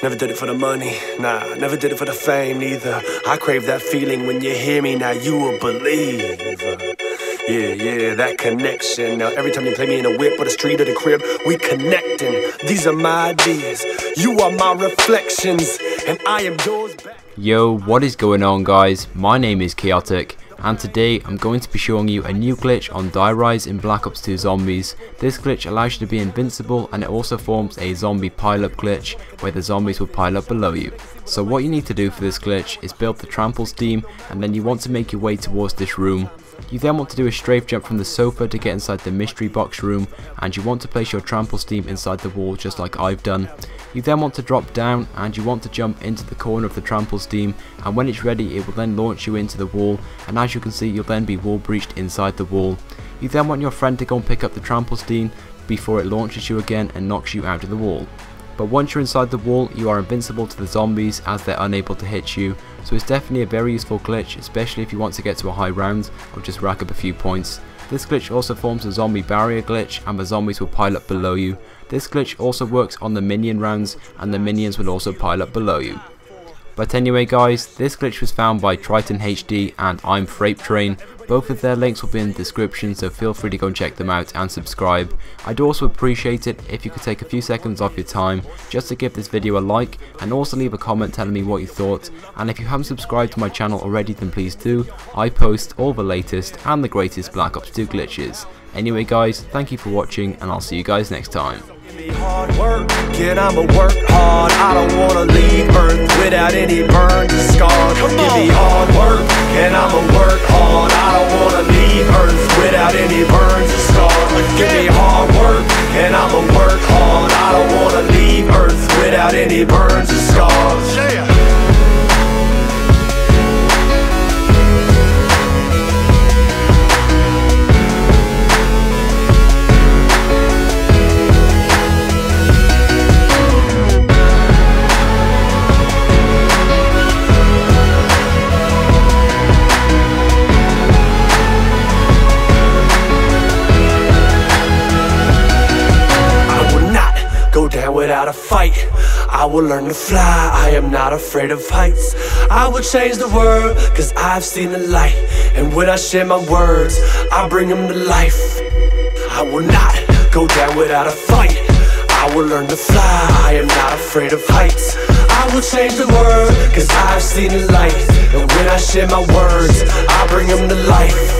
Never did it for the money, nah, never did it for the fame neither. I crave that feeling when you hear me, now you will believe. Yeah, yeah, that connection. Now every time you play me in a whip or the street or the crib, we connecting. These are my ideas, you are my reflections, and I am yours back. Yo, what is going on guys? My name is Chaotic and today I'm going to be showing you a new glitch on Die Rise in Black Ops 2 Zombies. This glitch allows you to be invincible and it also forms a zombie pile-up glitch where the zombies will pile up below you. So what you need to do for this glitch is build the trample steam and then you want to make your way towards this room. You then want to do a strafe jump from the sofa to get inside the mystery box room and you want to place your trample steam inside the wall just like I've done. You then want to drop down and you want to jump into the corner of the trample steam and when it's ready it will then launch you into the wall and as you can see you'll then be wall breached inside the wall. You then want your friend to go and pick up the trample steam before it launches you again and knocks you out of the wall. But once you're inside the wall you are invincible to the zombies as they're unable to hit you so it's definitely a very useful glitch especially if you want to get to a high round or just rack up a few points. This glitch also forms a zombie barrier glitch and the zombies will pile up below you. This glitch also works on the minion rounds and the minions will also pile up below you. But anyway guys, this glitch was found by Tritan HD and I'm Freightrain. Both of their links will be in the description so feel free to go and check them out and subscribe. I'd also appreciate it if you could take a few seconds off your time just to give this video a like and also leave a comment telling me what you thought and if you haven't subscribed to my channel already then please do. I post all the latest and the greatest Black Ops 2 glitches. Anyway guys, thank you for watching and I'll see you guys next time. Hard work, kid, I'ma work hard. I don't wanna leave Earth without any burns scars. Give me hard work, and I'ma work without any burns or scars. Yeah. A fight. I will learn to fly, I am not afraid of heights. I will change the world, cause I've seen the light. And when I share my words, I bring them to life. I will not go down without a fight. I will learn to fly, I am not afraid of heights. I will change the world, cause I've seen the light. And when I share my words, I bring them to life